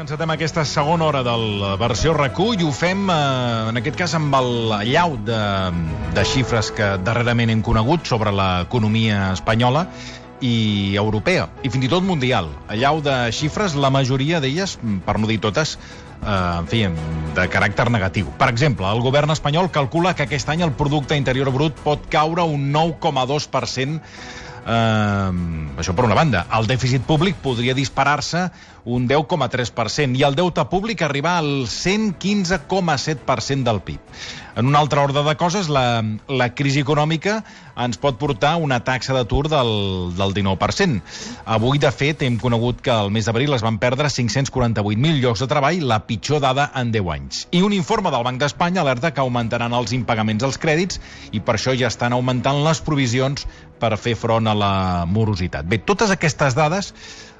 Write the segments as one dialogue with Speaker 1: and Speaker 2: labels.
Speaker 1: encetem aquesta segona hora de la versió RAC1 i ho fem, eh, en aquest cas, amb el llau de, de xifres que darrerament hem conegut sobre l'economia espanyola i europea, i fins i tot mundial. Allau de xifres, la majoria d'elles, per no dir totes, eh, en fi, de caràcter negatiu. Per exemple, el govern espanyol calcula que aquest any el producte interior brut pot caure un 9,2% Eh, això per una banda. El dèficit públic podria disparar-se un 10,3% i el deute públic arribar al 115,7% del PIB. En un altre ordre de coses, la, la crisi econòmica ens pot portar una taxa d'atur del, del 19%. Avui, de fet, hem conegut que al mes d'abril es van perdre 548.000 llocs de treball, la pitjor dada en 10 anys. I un informe del Banc d'Espanya alerta que augmentaran els impagaments als crèdits i per això ja estan augmentant les provisions per fer front a la morositat. Bé, totes aquestes dades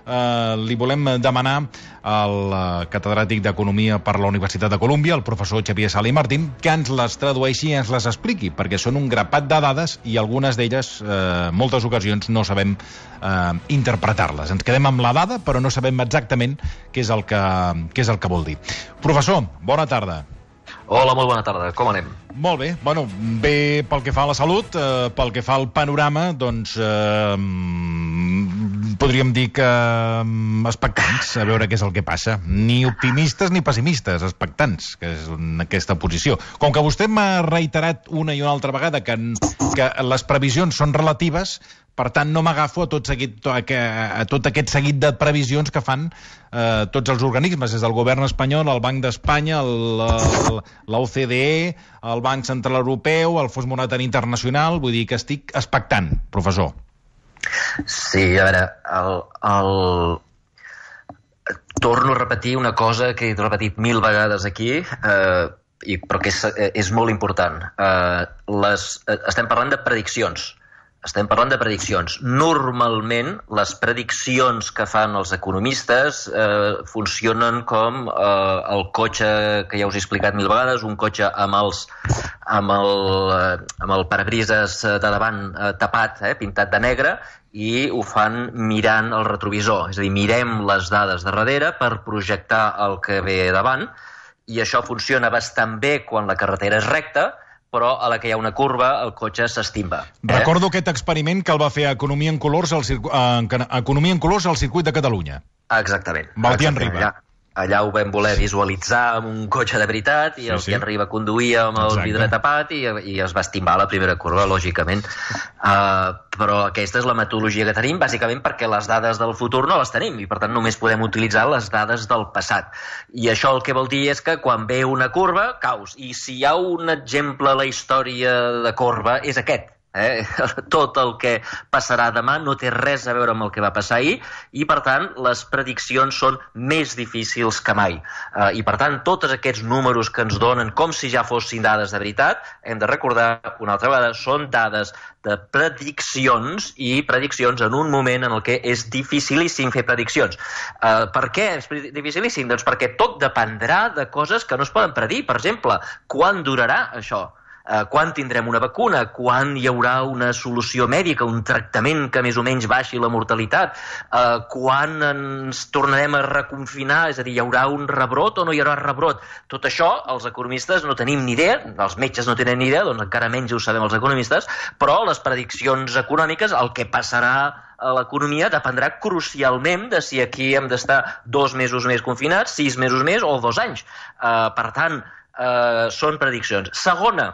Speaker 1: eh, li volem demanar al eh, catedràtic d'Economia per la Universitat de Colúmbia, el professor Xavier Sala i Martín, que ens les tradueixi i ens les expliqui, perquè són un grapat de dades i algunes d'elles, eh, moltes ocasions, no sabem eh, interpretar-les. Ens quedem amb la dada, però no sabem exactament què és el que, què és el que vol dir. Professor, bona tarda.
Speaker 2: Hola, molt bona tarda. Com anem?
Speaker 1: Molt bé. Bueno, bé pel que fa a la salut, eh, pel que fa al panorama, doncs eh, podríem dir que eh, expectants a veure què és el que passa. Ni optimistes ni pessimistes, expectants, que és en aquesta posició. Com que vostè m'ha reiterat una i una altra vegada que, que les previsions són relatives, per tant, no m'agafo a, tot seguit, a, tot aquest seguit de previsions que fan eh, tots els organismes, des del govern espanyol, el Banc d'Espanya, l'OCDE, el Banc Central Europeu, el Fons Monetari Internacional, vull dir que estic expectant, professor.
Speaker 2: Sí, a veure, el, el... torno a repetir una cosa que he repetit mil vegades aquí, eh, i, però que és, és molt important. Eh, les, eh, estem parlant de prediccions estem parlant de prediccions. Normalment, les prediccions que fan els economistes eh, funcionen com eh, el cotxe que ja us he explicat mil vegades, un cotxe amb, els, amb, el, eh, amb el parabrises de davant eh, tapat, eh, pintat de negre, i ho fan mirant el retrovisor. És a dir, mirem les dades de darrere per projectar el que ve davant, i això funciona bastant bé quan la carretera és recta, però a la que hi ha una curva el cotxe s'estimba.
Speaker 1: Eh? Recordo aquest experiment que el va fer Economia en Colors al, circu... eh, Economia en Colors al circuit de Catalunya.
Speaker 2: Exactament.
Speaker 1: Valtian Riba. Allà,
Speaker 2: allà ho vam voler visualitzar amb un cotxe de veritat i sí, el sí. que arriba conduïa amb el Exacte. vidre tapat i, i es va estimbar la primera curva, lògicament. Uh, però aquesta és la metodologia que tenim, bàsicament perquè les dades del futur no les tenim i, per tant, només podem utilitzar les dades del passat. I això el que vol dir és que quan ve una curva, caus. I si hi ha un exemple a la història de corba, és aquest Eh? Tot el que passarà demà no té res a veure amb el que va passar ahir i, per tant, les prediccions són més difícils que mai. Eh, I, per tant, tots aquests números que ens donen com si ja fossin dades de veritat, hem de recordar una altra vegada, són dades de prediccions i prediccions en un moment en el que és dificilíssim fer prediccions. Uh, per què és dificilíssim? Doncs perquè tot dependrà de coses que no es poden predir. Per exemple, quan durarà això? Eh, quan tindrem una vacuna, quan hi haurà una solució mèdica, un tractament que més o menys baixi la mortalitat, eh, quan ens tornarem a reconfinar, és a dir, hi haurà un rebrot o no hi haurà rebrot. Tot això els economistes no tenim ni idea, els metges no tenen ni idea, doncs encara menys ho sabem els economistes, però les prediccions econòmiques, el que passarà a l'economia dependrà crucialment de si aquí hem d'estar dos mesos més confinats, sis mesos més o dos anys. Uh, per tant, uh, són prediccions. Segona,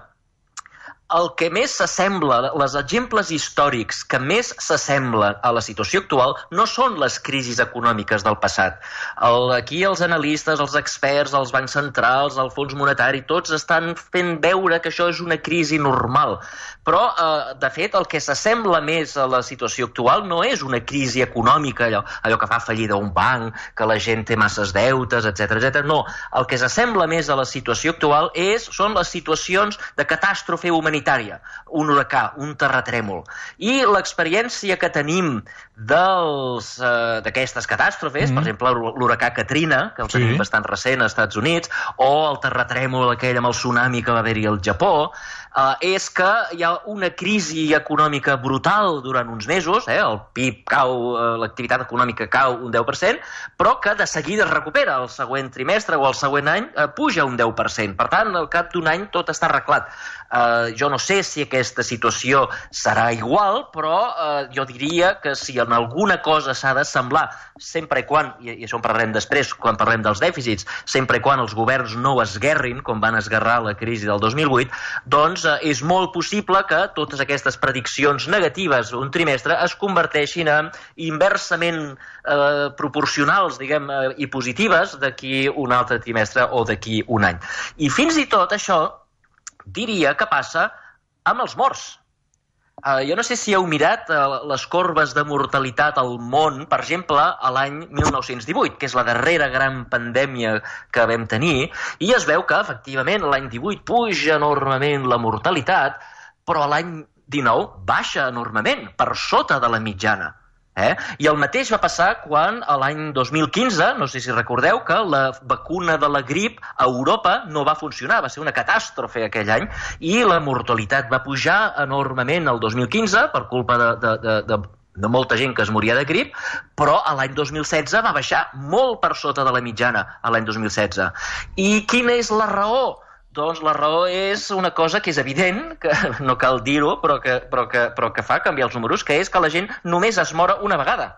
Speaker 2: el que més s'assembla, les exemples històrics que més s'assemblen a la situació actual no són les crisis econòmiques del passat. El, aquí els analistes, els experts, els bancs centrals, el Fons Monetari, tots estan fent veure que això és una crisi normal. Però, eh, de fet, el que s'assembla més a la situació actual no és una crisi econòmica, allò, allò que fa fallida un banc, que la gent té masses deutes, etc etc. No, el que s'assembla més a la situació actual és, són les situacions de catàstrofe humanitària planetària, un huracà, un terratrèmol. I l'experiència que tenim eh, d'aquestes catàstrofes, mm. per exemple, l'huracà Katrina, que el sí. tenim bastant recent als Estats Units, o el terratrèmol aquell amb el tsunami que va haver-hi al Japó, eh, és que hi ha una crisi econòmica brutal durant uns mesos, eh, el PIB cau, eh, l'activitat econòmica cau un 10%, però que de seguida es recupera el següent trimestre o el següent any eh, puja un 10%. Per tant, al cap d'un any tot està arreglat. Eh, jo no sé si aquesta situació serà igual, però eh, jo diria que si en alguna cosa s'ha de semblar, sempre i quan, i, i això en parlarem després quan parlem dels dèficits, sempre i quan els governs no esguerrin, com van esguerrar la crisi del 2008, doncs eh, és molt possible que totes aquestes prediccions negatives un trimestre es converteixin en inversament eh, proporcionals, diguem, eh, i positives d'aquí un altre trimestre o d'aquí un any. I fins i tot això diria que passa amb els morts. Uh, jo no sé si heu mirat uh, les corbes de mortalitat al món, per exemple, a l'any 1918, que és la darrera gran pandèmia que vam tenir, i es veu que, efectivament, l'any 18 puja enormement la mortalitat, però l'any 19 baixa enormement, per sota de la mitjana. Eh? I el mateix va passar quan a l'any 2015, no sé si recordeu, que la vacuna de la grip a Europa no va funcionar, va ser una catàstrofe aquell any, i la mortalitat va pujar enormement el 2015 per culpa de, de, de, de de molta gent que es moria de grip, però a l'any 2016 va baixar molt per sota de la mitjana, a l'any 2016. I quina és la raó? Doncs la raó és una cosa que és evident, que no cal dir-ho, però, que, però, que, però que fa canviar els números, que és que la gent només es mora una vegada.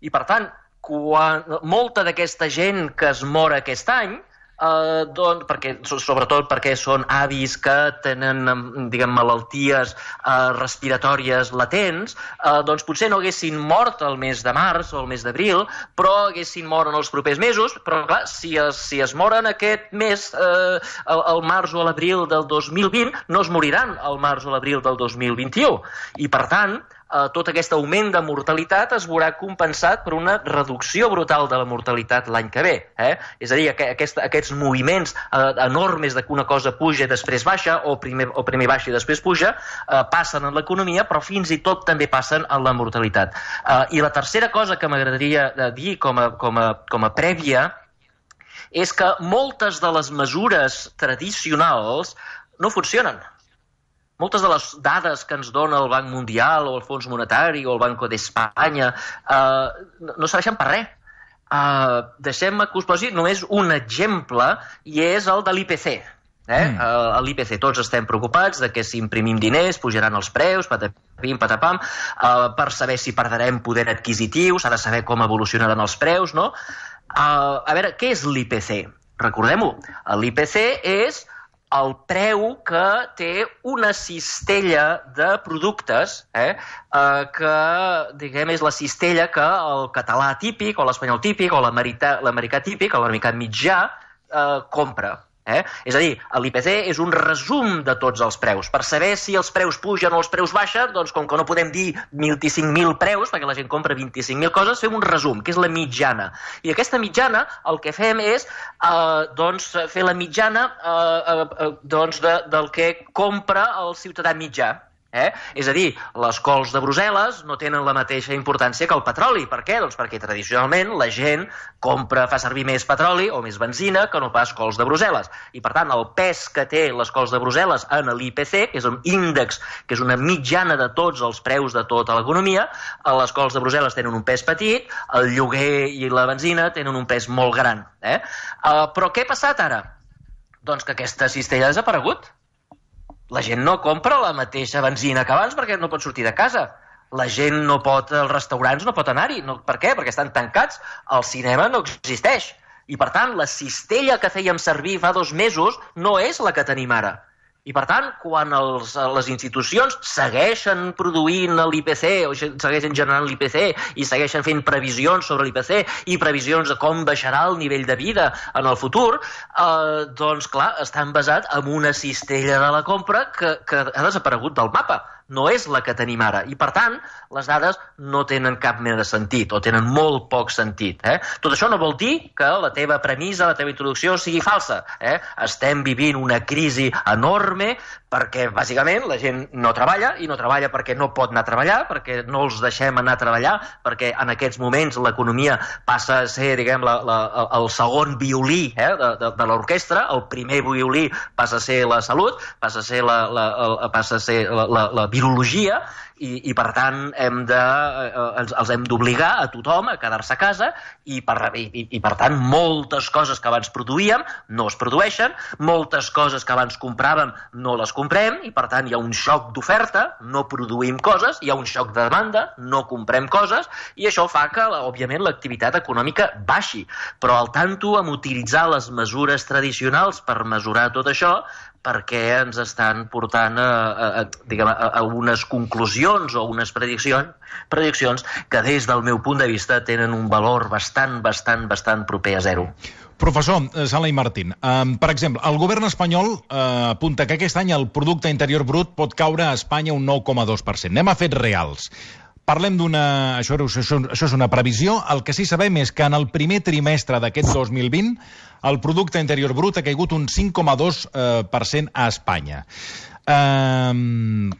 Speaker 2: I, per tant, quan, molta d'aquesta gent que es mora aquest any eh, doncs, perquè, sobretot perquè són avis que tenen diguem, malalties eh, respiratòries latents, eh, doncs potser no haguessin mort el mes de març o el mes d'abril, però haguessin mort en els propers mesos, però clar, si es, si es moren aquest mes, eh, el, el març o l'abril del 2020, no es moriran el març o l'abril del 2021. I, per tant, eh, tot aquest augment de mortalitat es veurà compensat per una reducció brutal de la mortalitat l'any que ve. Eh? És a dir, aquest, aquests moviments eh, enormes de que una cosa puja i després baixa, o primer, o primer baixa i després puja, eh, passen en l'economia, però fins i tot també passen en la mortalitat. Eh, I la tercera cosa que m'agradaria eh, dir com a, com, a, com a prèvia és que moltes de les mesures tradicionals no funcionen moltes de les dades que ens dona el Banc Mundial o el Fons Monetari o el Banco d'Espanya eh, no serveixen per res. Uh, Deixem-me que us posi només un exemple i és el de l'IPC. Eh? Mm. Uh, L'IPC, tots estem preocupats de que si imprimim diners pujaran els preus, patapim, patapam, uh, per saber si perdrem poder adquisitiu, s'ha de saber com evolucionaran els preus, no? Uh, a veure, què és l'IPC? Recordem-ho, l'IPC és el preu que té una cistella de productes, eh, eh, que, diguem, és la cistella que el català típic, o l'espanyol típic, o l'americà típic, o l'americà mitjà, eh, compra. Eh? És a dir, l'IPC és un resum de tots els preus. Per saber si els preus pugen o els preus baixen, doncs com que no podem dir 25.000 preus, perquè la gent compra 25.000 coses, fem un resum, que és la mitjana. I aquesta mitjana el que fem és eh, doncs, fer la mitjana eh, eh, doncs de, del que compra el ciutadà mitjà. Eh? És a dir, les cols de Brussel·les no tenen la mateixa importància que el petroli. Per què? Doncs perquè tradicionalment la gent compra, fa servir més petroli o més benzina que no pas cols de Brussel·les. I per tant, el pes que té les cols de Brussel·les en l'IPC, que és un índex, que és una mitjana de tots els preus de tota l'economia, les cols de Brussel·les tenen un pes petit, el lloguer i la benzina tenen un pes molt gran. Eh? Uh, però què ha passat ara? Doncs que aquesta cistella ha desaparegut la gent no compra la mateixa benzina que abans perquè no pot sortir de casa. La gent no pot, als restaurants no pot anar-hi. No, per què? Perquè estan tancats. El cinema no existeix. I, per tant, la cistella que fèiem servir fa dos mesos no és la que tenim ara. I, per tant, quan els, les institucions segueixen produint l'IPC o segueixen generant l'IPC i segueixen fent previsions sobre l'IPC i previsions de com baixarà el nivell de vida en el futur, eh, doncs, clar, estan basats en una cistella de la compra que, que ha desaparegut del mapa no és la que tenim ara. I, per tant, les dades no tenen cap mena de sentit, o tenen molt poc sentit. Eh? Tot això no vol dir que la teva premissa, la teva introducció sigui falsa. Eh? Estem vivint una crisi enorme perquè bàsicament la gent no treballa i no treballa perquè no pot anar a treballar, perquè no els deixem anar a treballar, perquè en aquests moments l'economia passa a ser, diguem, la, la, el segon violí eh, de, de, de l'orquestra, el primer violí passa a ser la salut, passa a ser la, la, la, passa a ser la, la, la virologia, i, i per tant hem de, eh, els, els hem d'obligar a tothom a quedar-se a casa i per, i, i per tant moltes coses que abans produïem no es produeixen, moltes coses que abans compràvem no les comprem i per tant hi ha un xoc d'oferta, no produïm coses, hi ha un xoc de demanda, no comprem coses i això fa que, òbviament, l'activitat econòmica baixi. Però al tanto amb utilitzar les mesures tradicionals per mesurar tot això perquè ens estan portant a, a, a, diguem, a, a unes conclusions o unes prediccions, prediccions que des del meu punt de vista tenen un valor bastant, bastant, bastant proper a zero.
Speaker 1: Professor eh, Sala i Martín, um, per exemple, el govern espanyol uh, apunta que aquest any el producte interior brut pot caure a Espanya un 9,2%. Anem a fets reals. Parlem d'una... Això, això, això és una previsió. El que sí sabem és que en el primer trimestre d'aquest 2020 el producte interior brut ha caigut un 5,2% eh, a Espanya. Um,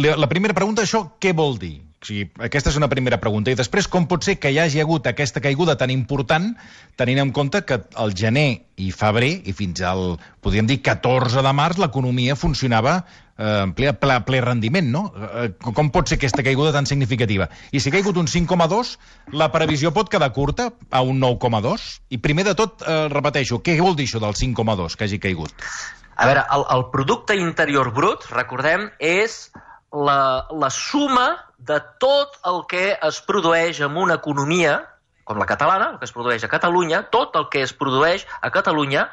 Speaker 1: la primera pregunta, això què vol dir? O sigui, aquesta és una primera pregunta. I després, com pot ser que hi hagi hagut aquesta caiguda tan important, tenint en compte que el gener i febrer, i fins al, podríem dir, 14 de març, l'economia funcionava eh, en ple, ple, ple rendiment, no? Eh, com pot ser aquesta caiguda tan significativa? I si ha caigut un 5,2, la previsió pot quedar curta a un 9,2? I primer de tot, eh, repeteixo, què vol dir això del 5,2 que hagi caigut?
Speaker 2: A veure, el, el producte interior brut, recordem, és la, la suma de tot el que es produeix en una economia com la catalana, el que es produeix a Catalunya, tot el que es produeix a Catalunya,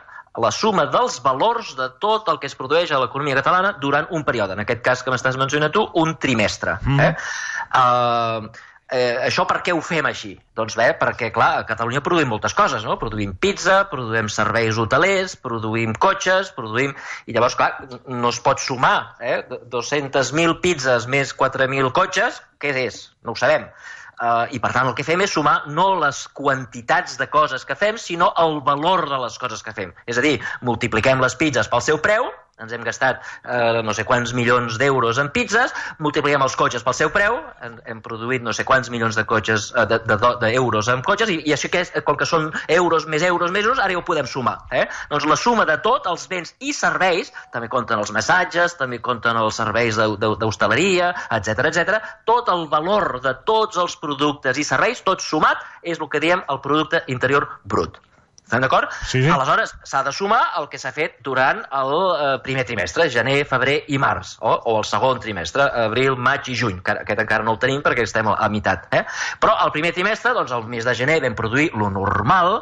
Speaker 2: la suma dels valors de tot el que es produeix a l'economia catalana durant un període. En aquest cas que m'estàs mencionant tu, un trimestre. Mm. Eh? Uh, Eh, això per què ho fem així? Doncs bé, perquè, clar, a Catalunya produïm moltes coses, no? Produïm pizza, produïm serveis hotelers, produïm cotxes, produïm... I llavors, clar, no es pot sumar, eh? 200.000 pizzas més 4.000 cotxes, què és? No ho sabem. Uh, I, per tant, el que fem és sumar no les quantitats de coses que fem, sinó el valor de les coses que fem. És a dir, multipliquem les pizzas pel seu preu ens hem gastat eh, no sé quants milions d'euros en pizzas, multipliquem els cotxes pel seu preu, hem, hem produït no sé quants milions de cotxes eh, d'euros de, de, de en cotxes, i, i això que és, com que són euros més euros més euros, ara ja ho podem sumar. Eh? Doncs la suma de tot, els béns i serveis, també compten els massatges, també compten els serveis d'hostaleria, etc etc. tot el valor de tots els productes i serveis, tot sumat, és el que diem el producte interior brut. Estem d'acord?
Speaker 1: Sí, sí.
Speaker 2: Aleshores, s'ha de sumar el que s'ha fet durant el eh, primer trimestre, gener, febrer i març, o, o el segon trimestre, abril, maig i juny, que aquest encara no el tenim perquè estem a, a meitat. Eh? Però el primer trimestre, doncs el mes de gener vam produir lo normal,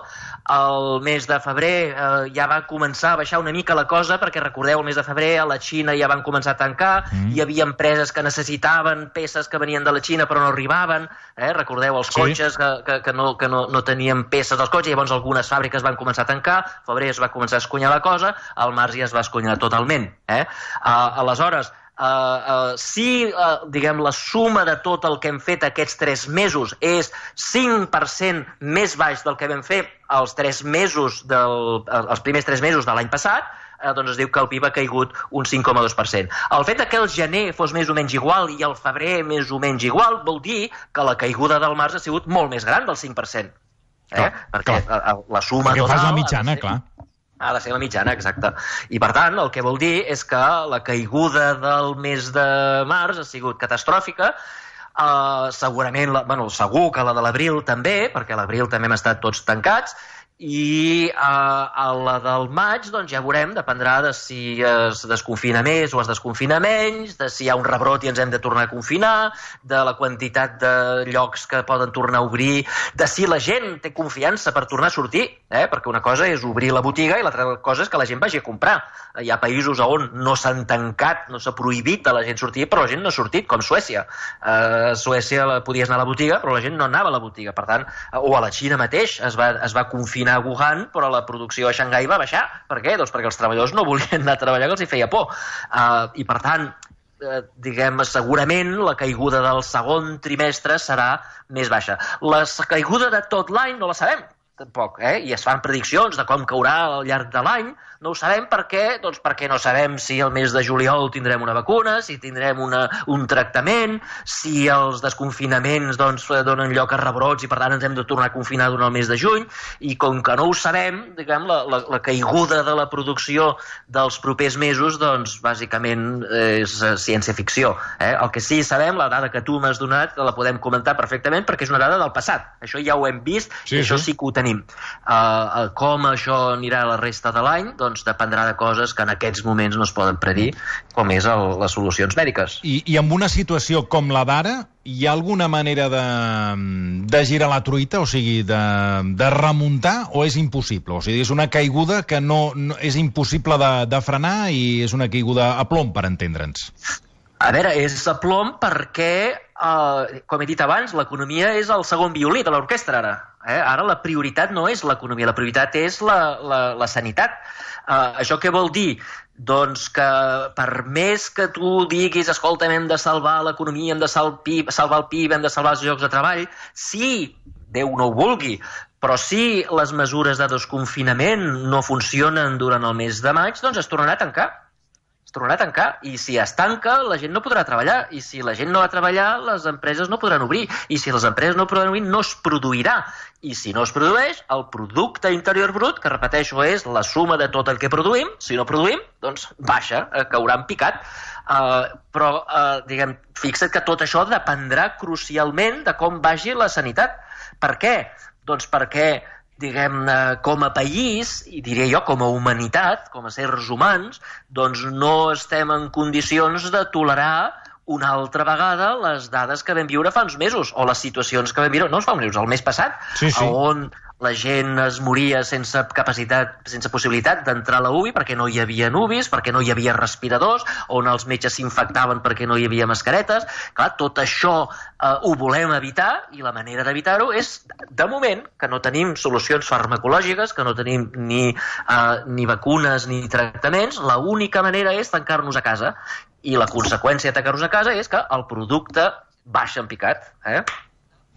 Speaker 2: el mes de febrer eh, ja va començar a baixar una mica la cosa, perquè recordeu, el mes de febrer a la Xina ja van començar a tancar, mm. hi havia empreses que necessitaven peces que venien de la Xina però no arribaven, eh? recordeu els sí. cotxes que, que, que, no, que no, no tenien peces dels cotxes, llavors algunes fàbriques van començar a tancar, febrer es va començar a escunyar la cosa, al març ja es va escunyar totalment. Eh? Uh, aleshores, Uh, uh, si, uh, diguem, la suma de tot el que hem fet aquests tres mesos és 5% més baix del que vam fer els tres mesos del, els primers tres mesos de l'any passat, eh, doncs es diu que el PIB ha caigut un 5,2%. El fet que el gener fos més o menys igual i el febrer més o menys igual vol dir que la caiguda del març ha sigut molt més gran del 5%. Eh? Clar, Perquè clar. la suma
Speaker 1: Perquè total... Perquè fas la mitjana, clar
Speaker 2: ha de ser la mitjana, exacte. I per tant, el que vol dir és que la caiguda del mes de març ha sigut catastròfica, Uh, segurament, la, bueno, segur que la de l'abril també, perquè l'abril també hem estat tots tancats, i a, a la del maig doncs ja veurem, dependrà de si es desconfina més o es desconfina menys, de si hi ha un rebrot i ens hem de tornar a confinar, de la quantitat de llocs que poden tornar a obrir, de si la gent té confiança per tornar a sortir, eh? perquè una cosa és obrir la botiga i l'altra cosa és que la gent vagi a comprar. Hi ha països on no s'han tancat, no s'ha prohibit a la gent sortir, però la gent no ha sortit, com Suècia. Uh, a Suècia podies anar a la botiga, però la gent no anava a la botiga. Per tant, o a la Xina mateix es va, es va confinar confinar a Wuhan, però la producció a Xangai va baixar. Per què? Doncs perquè els treballadors no volien anar a treballar, que els hi feia por. Uh, I, per tant, eh, diguem, segurament la caiguda del segon trimestre serà més baixa. La caiguda de tot l'any no la sabem, tampoc, eh? i es fan prediccions de com caurà al llarg de l'any, no ho sabem per què? Doncs perquè no sabem si el mes de juliol tindrem una vacuna, si tindrem una, un tractament, si els desconfinaments doncs, donen lloc a rebrots i per tant ens hem de tornar a confinar durant el mes de juny, i com que no ho sabem, diguem, la, la, la caiguda de la producció dels propers mesos, doncs, bàsicament és eh, ciència-ficció. Eh? El que sí sabem, la dada que tu m'has donat, la podem comentar perfectament perquè és una dada del passat. Això ja ho hem vist sí, i això sí. sí que ho tenim. Uh, com això anirà la resta de l'any, doncs dependrà de coses que en aquests moments no es poden predir, com és el, les solucions mèdiques.
Speaker 1: I, I amb una situació com la d'ara, hi ha alguna manera de, de girar la truita, o sigui, de, de remuntar, o és impossible? O sigui, és una caiguda que no, no és impossible de, de frenar i és una caiguda a plom, per entendre'ns.
Speaker 2: A veure, és a plom perquè, eh, com he dit abans, l'economia és el segon violí de l'orquestra ara. Eh? Ara la prioritat no és l'economia, la prioritat és la, la, la sanitat. Uh, això què vol dir? Doncs que per més que tu diguis escolta, hem de salvar l'economia, hem de el, PIB, salvar el PIB, hem de salvar els llocs de treball, si Déu no ho vulgui, però si les mesures de desconfinament no funcionen durant el mes de maig, doncs es tornarà a tancar tornarà a tancar i si es tanca la gent no podrà treballar. I si la gent no va treballar les empreses no podran obrir. I si les empreses no podran obrir no es produirà. I si no es produeix el producte interior brut que repeteixo és la suma de tot el que produïm si no produïm doncs baixa, eh, caurà en picat. Uh, però uh, diguem, fixa't que tot això dependrà crucialment de com vagi la sanitat. Per què? Doncs perquè diguem-ne, com a país, i diria jo com a humanitat, com a sers humans, doncs no estem en condicions de tolerar una altra vegada les dades que vam viure fa uns mesos, o les situacions que vam viure, no fa uns mesos, el mes passat, sí, sí. on la gent es moria sense capacitat, sense possibilitat d'entrar a la UBI perquè no hi havia UBIs, perquè no hi havia respiradors, on els metges s'infectaven perquè no hi havia mascaretes. Clar, tot això eh, ho volem evitar i la manera d'evitar-ho és, de moment, que no tenim solucions farmacològiques, que no tenim ni, eh, ni vacunes ni tractaments, la única manera és tancar-nos a casa i la conseqüència de tancar-nos a casa és que el producte baixa en picat. Eh?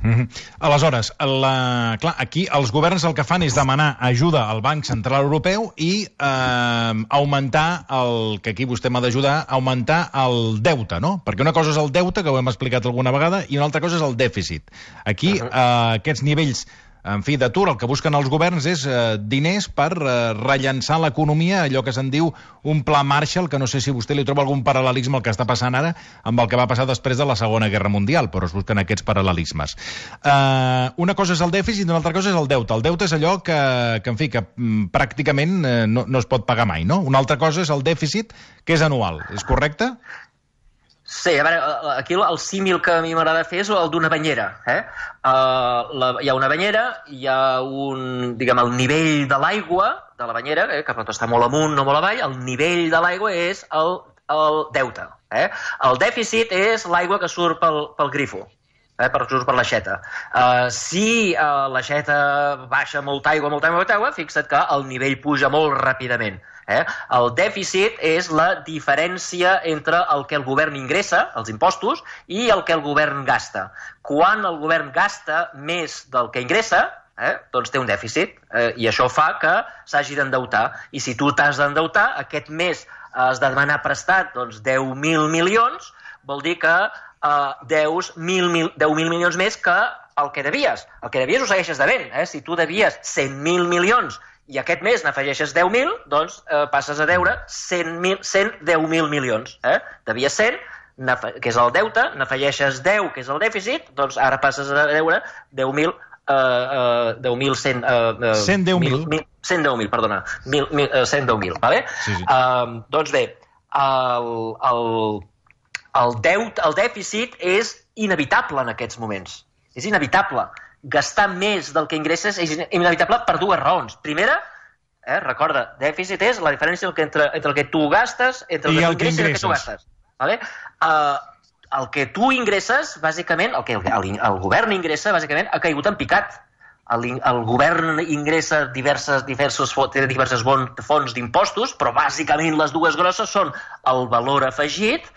Speaker 1: Mm -hmm. Aleshores, la... clar, aquí els governs el que fan és demanar ajuda al Banc Central Europeu i eh, augmentar el que aquí vostè m'ha d'ajudar, augmentar el deute, no? Perquè una cosa és el deute, que ho hem explicat alguna vegada, i una altra cosa és el dèficit. Aquí, uh -huh. eh, aquests nivells en fi, d'atur, el que busquen els governs és eh, diners per eh, rellençar l'economia, allò que se'n diu un pla Marshall, que no sé si vostè li troba algun paral·lelisme al que està passant ara amb el que va passar després de la Segona Guerra Mundial, però es busquen aquests paral·lelismes. Eh, una cosa és el dèficit i una altra cosa és el deute. El deute és allò que, que en fi, que mm, pràcticament eh, no, no es pot pagar mai, no? Una altra cosa és el dèficit, que és anual. És correcte?
Speaker 2: Sí, a veure, aquí el, símil que a mi m'agrada fer és el d'una banyera. Eh? Uh, la, hi ha una banyera, hi ha un, diguem, el nivell de l'aigua de la banyera, eh, que pot estar molt amunt, no molt avall, el nivell de l'aigua és el, el deute. Eh? El dèficit és l'aigua que surt pel, pel grifo, eh, per, surt per l'aixeta. Uh, si uh, l'aixeta baixa molta aigua, molta aigua, molta aigua, fixa't que el nivell puja molt ràpidament. Eh? El dèficit és la diferència entre el que el govern ingressa, els impostos, i el que el govern gasta. Quan el govern gasta més del que ingressa, eh, doncs té un dèficit, eh, i això fa que s'hagi d'endeutar. I si tu t'has d'endeutar, aquest mes has de demanar prestat doncs, 10.000 milions, vol dir que eh, deus 10.000 10 milions més que el que devies. El que devies ho segueixes devent. Eh? Si tu devies 100.000 milions i aquest mes n'afegeixes 10.000, doncs eh, passes a deure 110.000 milions. Eh? Devia 100, que és el deute, n'afegeixes 10, que és el dèficit, doncs ara passes a deure 10.000 Uh, uh, 10.100... Uh, uh,
Speaker 1: 110.000.
Speaker 2: 110.000, perdona. 110.000, vale? Sí, sí. Uh, doncs bé, el, el, el, deut, el dèficit és inevitable en aquests moments. És inevitable gastar més del que ingresses és inevitable per dues raons. Primera, eh, recorda, dèficit és la diferència entre, entre el que tu gastes, entre el, I que, tu ingresses, i el que tu gastes. Vale? Uh, el que tu ingresses, bàsicament, el que el, el, el govern ingressa, bàsicament, ha caigut en picat. El, el govern ingressa diverses, diversos, té diverses bon, fonts d'impostos, però bàsicament les dues grosses són el valor afegit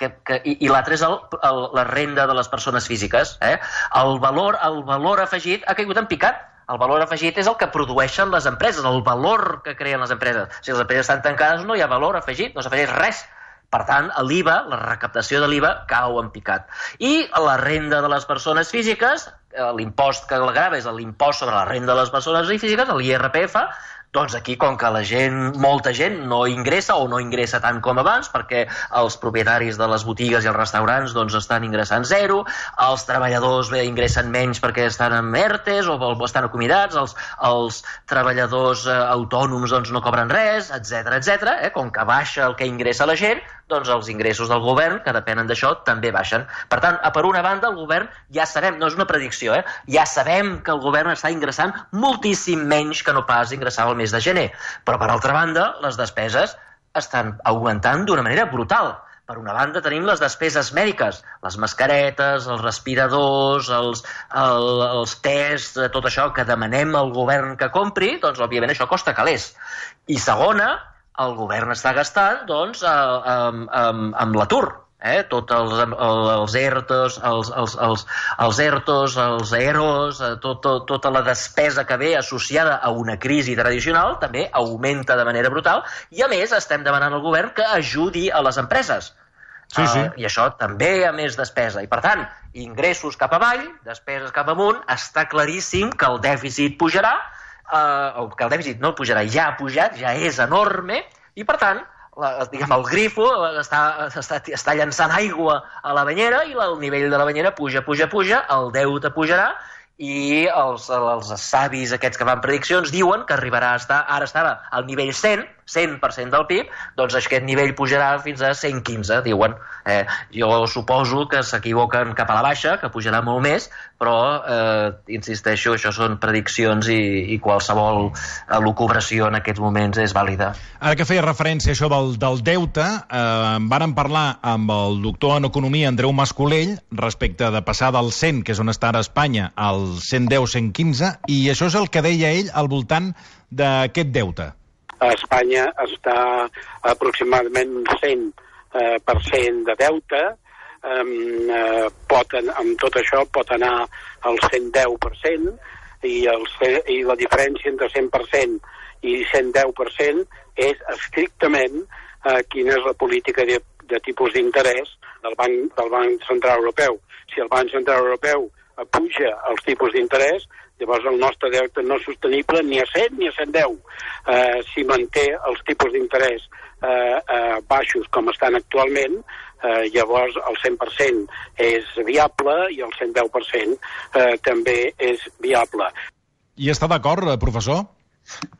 Speaker 2: que, que, i, i l'altre és el, el, la renda de les persones físiques. Eh? El, valor, el valor afegit ha caigut en picat. El valor afegit és el que produeixen les empreses, el valor que creen les empreses. Si les empreses estan tancades no hi ha valor afegit, no s'afegeix res. Per tant, l'IVA, la recaptació de l'IVA, cau en picat. I la renda de les persones físiques, eh, l'impost que la grava és l'impost sobre la renda de les persones físiques, l'IRPF, doncs aquí, com que la gent, molta gent no ingressa o no ingressa tant com abans, perquè els propietaris de les botigues i els restaurants doncs, estan ingressant zero, els treballadors bé, ingressen menys perquè estan en ERTES o, o estan acomidats, els, els treballadors eh, autònoms doncs, no cobren res, etc etc. Eh? com que baixa el que ingressa la gent, doncs els ingressos del govern, que depenen d'això, també baixen. Per tant, per una banda, el govern ja sabem, no és una predicció, eh? ja sabem que el govern està ingressant moltíssim menys que no pas ingressava el mes de gener. Però, per altra banda, les despeses estan augmentant d'una manera brutal. Per una banda tenim les despeses mèdiques, les mascaretes, els respiradors, els, el, els tests, tot això que demanem al govern que compri, doncs òbviament això costa calés. I segona, el govern està gastant doncs, eh, amb, amb, amb l'atur. Eh? Tots els, els ERTOs, els, els, els, els ERTOs, els EROs, eh, tot, tot, tota la despesa que ve associada a una crisi tradicional també augmenta de manera brutal i, a més, estem demanant al govern que ajudi a les empreses.
Speaker 1: Sí, sí. Uh,
Speaker 2: I això també a més despesa. I, per tant, ingressos cap avall, despeses cap amunt, està claríssim que el dèficit pujarà, eh, o que el dèficit no pujarà, ja ha pujat, ja és enorme, i per tant, la, diguem, el grifo està, està, està llançant aigua a la banyera i el nivell de la banyera puja, puja, puja, el deute pujarà i els, els savis aquests que fan prediccions diuen que arribarà a estar, ara estava al nivell 100, 100% del PIB, doncs aquest nivell pujarà fins a 115, diuen. Eh, jo suposo que s'equivoquen cap a la baixa, que pujarà molt més, però, eh, insisteixo, això són prediccions i, i qualsevol elucubració en aquests moments és vàlida.
Speaker 1: Ara que feia referència a això del, del deute, eh, varen parlar amb el doctor en Economia, Andreu Mascolell, respecte de passar del 100, que és on està ara Espanya, al 110-115, i això és el que deia ell al voltant d'aquest deute
Speaker 3: a Espanya està aproximadament 100% eh, per cent de deute, eh, pot, amb tot això pot anar al 110% i, el, i la diferència entre 100% i 110% és estrictament eh, quina és la política de, de tipus d'interès del, banc, del Banc Central Europeu. Si el Banc Central Europeu puja els tipus d'interès, Llavors el nostre deute no és sostenible ni a 100 ni a 110. Eh, si manté els tipus d'interès eh, eh, baixos com estan actualment, eh, llavors el 100% és viable i el 110% eh, també és viable.
Speaker 1: I està d'acord, eh, professor?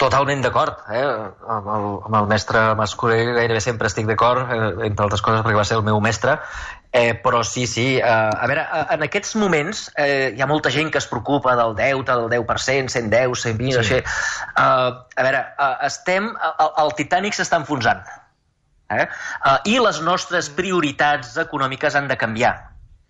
Speaker 2: Totalment d'acord, eh? amb, el, amb el mestre Mascolell gairebé sempre estic d'acord, eh, entre altres coses perquè va ser el meu mestre, Eh, però sí, sí. Eh, a veure, eh, en aquests moments eh, hi ha molta gent que es preocupa del deute, del 10%, 110, 120, sí. així. Eh, a veure, eh, estem... El, el Titanic s'està enfonsant. Eh? Eh, I les nostres prioritats econòmiques han de canviar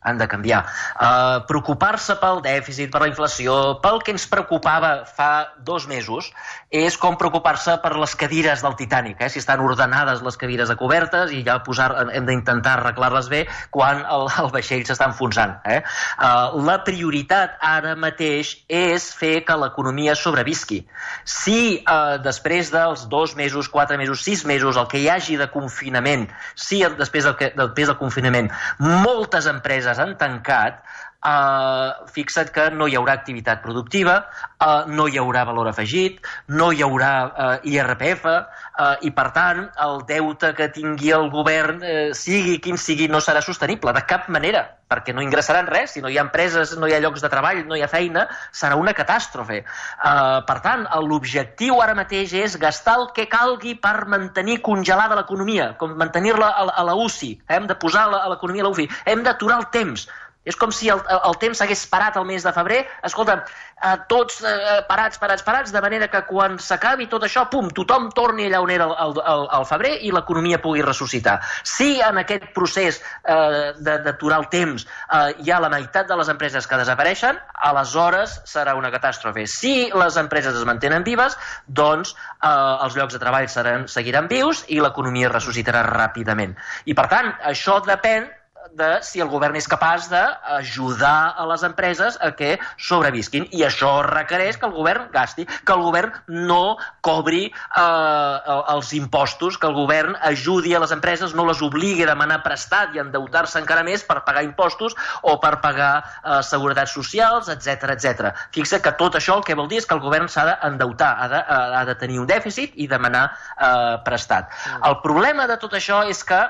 Speaker 2: han de canviar. Uh, Preocupar-se pel dèficit, per la inflació, pel que ens preocupava fa dos mesos, és com preocupar-se per les cadires del Titanic, eh? si estan ordenades les cadires a cobertes i ja posar, hem d'intentar arreglar-les bé quan el, el vaixell s'està enfonsant. Eh? Uh, la prioritat ara mateix és fer que l'economia sobrevisqui. Si uh, després dels dos mesos, quatre mesos, sis mesos, el que hi hagi de confinament, si després del, que, després del confinament moltes empreses empreses han tancat, eh, fixa't que no hi haurà activitat productiva, eh, no hi haurà valor afegit, no hi haurà eh, IRPF, eh, i per tant el deute que tingui el govern, eh, sigui quin sigui, no serà sostenible, de cap manera, perquè no ingressaran res, si no hi ha empreses, no hi ha llocs de treball, no hi ha feina, serà una catàstrofe. Eh, per tant, l'objectiu ara mateix és gastar el que calgui per mantenir congelada l'economia, com mantenir-la a, a la UCI, hem de posar l'economia a la UCI, hem d'aturar el temps, és com si el, el temps s'hagués parat el mes de febrer. Escolta, eh, tots eh, parats, parats, parats, de manera que quan s'acabi tot això, pum, tothom torni allà on era el, el, el febrer i l'economia pugui ressuscitar. Si en aquest procés eh, d'aturar el temps eh, hi ha la meitat de les empreses que desapareixen, aleshores serà una catàstrofe. Si les empreses es mantenen vives, doncs eh, els llocs de treball seran, seguiran vius i l'economia ressuscitarà ràpidament. I per tant, això depèn de si el govern és capaç d'ajudar a les empreses a que sobrevisquin. I això requereix que el govern gasti, que el govern no cobri eh, els impostos, que el govern ajudi a les empreses, no les obligui a demanar prestat i endeutar-se encara més per pagar impostos o per pagar eh, seguretats socials, etc etc. Fixa que tot això el que vol dir és que el govern s'ha d'endeutar, ha, de, eh, ha de tenir un dèficit i demanar eh, prestat. Mm. El problema de tot això és que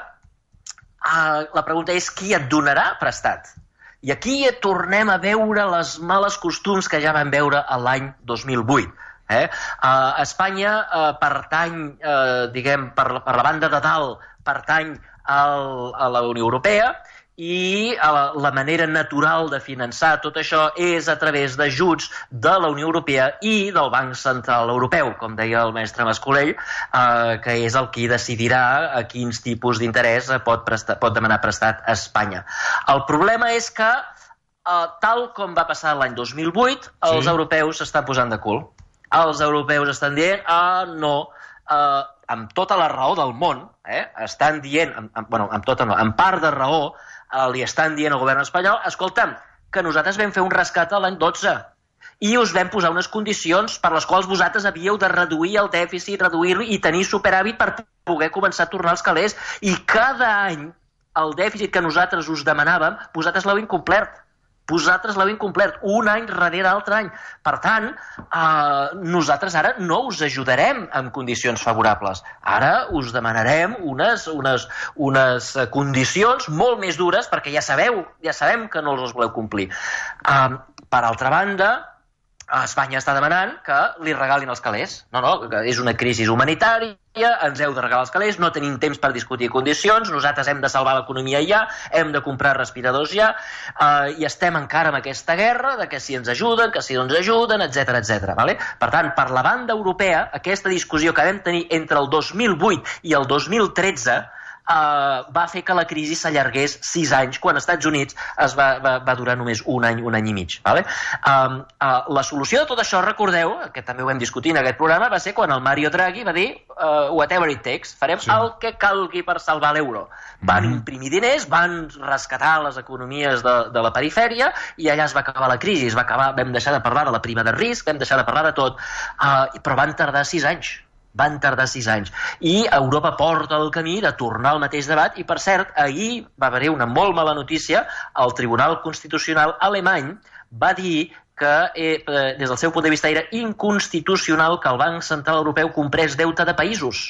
Speaker 2: Uh, la pregunta és qui et donarà prestat? I aquí tornem a veure les males costums que ja vam veure l'any 2008. Eh? Uh, Espanya uh, pertany, uh, diguem, per, per la banda de dalt, pertany al, a la Unió Europea i la, la manera natural de finançar tot això és a través d'ajuts de la Unió Europea i del Banc Central Europeu, com deia el mestre Mascolell, eh, que és el qui decidirà a quins tipus d'interès pot, prestar, pot demanar prestat a Espanya. El problema és que, eh, tal com va passar l'any 2008, els sí. europeus s'estan posant de cul. Els europeus estan dient, ah, no, eh, amb tota la raó del món, eh, estan dient, amb, amb, bueno, amb tota no, amb part de raó, eh, li estan dient al govern espanyol, escolta'm, que nosaltres vam fer un rescat l'any 12 i us vam posar unes condicions per les quals vosaltres havíeu de reduir el dèficit, reduir-lo i tenir superàvit per poder començar a tornar als calés. I cada any el dèficit que nosaltres us demanàvem, vosaltres l'heu incomplert vosaltres l'heu incomplert un any darrere l'altre any. Per tant, eh, nosaltres ara no us ajudarem en condicions favorables. Ara us demanarem unes, unes, unes condicions molt més dures perquè ja sabeu, ja sabem que no les voleu complir. Eh, per altra banda, Espanya està demanant que li regalin els calés. No, no, és una crisi humanitària, ens heu de regalar els calés, no tenim temps per discutir condicions, nosaltres hem de salvar l'economia ja, hem de comprar respiradors ja, eh, i estem encara amb aquesta guerra de que si ens ajuden, que si no ens ajuden, etc etc. Vale? Per tant, per la banda europea, aquesta discussió que vam tenir entre el 2008 i el 2013 uh, va fer que la crisi s'allargués sis anys, quan als Estats Units es va, va, va durar només un any, un any i mig. Vale? Uh, uh, la solució de tot això, recordeu, que també ho hem discutit en aquest programa, va ser quan el Mario Draghi va dir uh, whatever it takes, farem sí. el que calgui per salvar l'euro. Van mm. imprimir diners, van rescatar les economies de, de la perifèria i allà es va acabar la crisi, es va acabar, vam deixar de parlar de la prima de risc, vam deixar de parlar de tot, uh, però van tardar sis anys van tardar sis anys. I Europa porta el camí de tornar al mateix debat i, per cert, ahir va haver una molt mala notícia. El Tribunal Constitucional alemany va dir que eh, des del seu punt de vista era inconstitucional que el Banc Central Europeu comprés deute de països.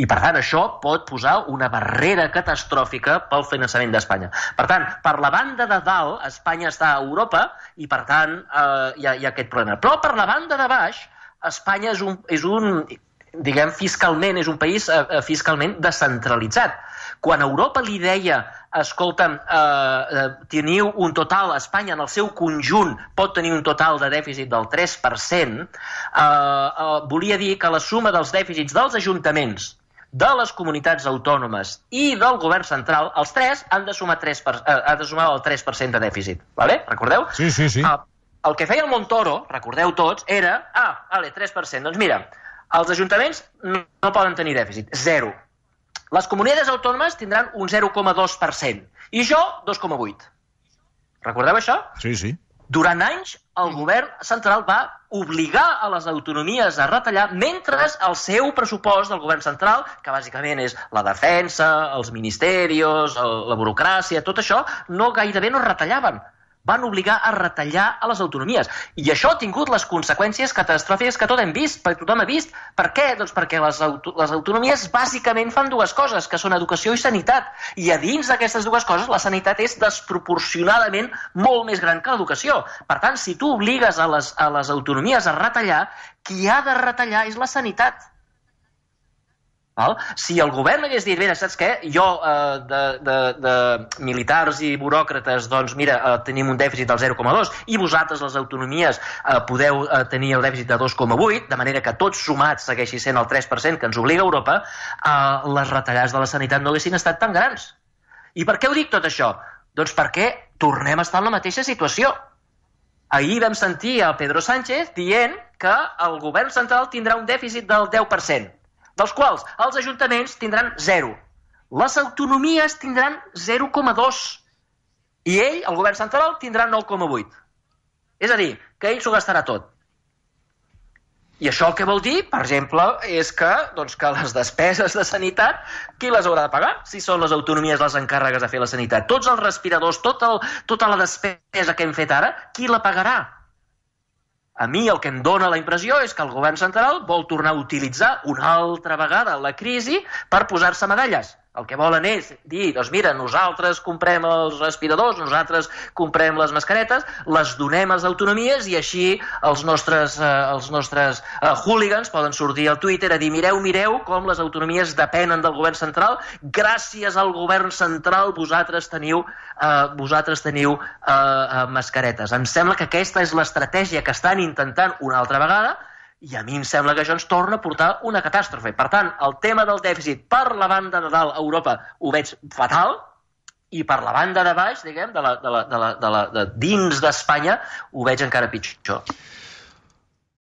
Speaker 2: I, per tant, això pot posar una barrera catastròfica pel finançament d'Espanya. Per tant, per la banda de dalt, Espanya està a Europa i, per tant, eh, hi, ha, hi ha aquest problema. Però per la banda de baix, Espanya és un, és un diguem, fiscalment, és un país eh, eh, fiscalment descentralitzat. Quan Europa li deia, escolta'm, eh, eh, teniu un total, Espanya en el seu conjunt pot tenir un total de dèficit del 3%, eh, eh, volia dir que la suma dels dèficits dels ajuntaments, de les comunitats autònomes i del govern central, els tres han de sumar, 3 per, eh, han de sumar el 3% de dèficit. Vale? Recordeu?
Speaker 1: Sí, sí, sí. Uh,
Speaker 2: el que feia el Montoro, recordeu tots, era, ah, vale, 3%, doncs mira, els ajuntaments no, no poden tenir dèficit, zero. Les comunitats autònomes tindran un 0,2%, i jo 2,8%. Recordeu això?
Speaker 1: Sí, sí.
Speaker 2: Durant anys, el govern central va obligar a les autonomies a retallar, mentre el seu pressupost del govern central, que bàsicament és la defensa, els ministeris, la burocràcia, tot això, no gairebé no retallaven van obligar a retallar a les autonomies. I això ha tingut les conseqüències catastròfiques que tot hem vist, perquè tothom ha vist. Per què? Doncs perquè les, auto les autonomies bàsicament fan dues coses, que són educació i sanitat. I a dins d'aquestes dues coses, la sanitat és desproporcionadament molt més gran que l'educació. Per tant, si tu obligues a les, a les autonomies a retallar, qui ha de retallar és la sanitat. Val? Si el govern hagués dit, mira, saps què? Jo, eh, de, de, de militars i buròcrates, doncs mira, eh, tenim un dèficit del 0,2 i vosaltres, les autonomies, eh, podeu eh, tenir el dèficit de 2,8, de manera que tots sumats segueixi sent el 3% que ens obliga Europa, eh, les retallades de la sanitat no haguessin estat tan grans. I per què ho dic tot això? Doncs perquè tornem a estar en la mateixa situació. Ahir vam sentir a Pedro Sánchez dient que el govern central tindrà un dèficit del 10% dels quals els ajuntaments tindran zero. Les autonomies tindran 0,2 i ell, el govern central, tindrà 9,8. És a dir, que ell s'ho gastarà tot. I això el que vol dir, per exemple, és que, doncs, que les despeses de sanitat, qui les haurà de pagar? Si són les autonomies les encàrregues de fer la sanitat. Tots els respiradors, tot el, tota la despesa que hem fet ara, qui la pagarà? A mi el que em dóna la impressió és que el govern central vol tornar a utilitzar una altra vegada la crisi per posar-se medalles. El que volen és dir, doncs mira, nosaltres comprem els respiradors, nosaltres comprem les mascaretes, les donem a les autonomies i així els nostres, eh, els nostres eh, hooligans poden sortir al Twitter a dir mireu, mireu com les autonomies depenen del govern central, gràcies al govern central vosaltres teniu, eh, vosaltres teniu eh, eh, mascaretes. Em sembla que aquesta és l'estratègia que estan intentant una altra vegada, i a mi em sembla que això ens torna a portar una catàstrofe. Per tant, el tema del dèficit per la banda de dalt a Europa ho veig fatal, i per la banda de baix, diguem, de, la, de, la, de, la, de, la, de dins d'Espanya, ho veig encara pitjor.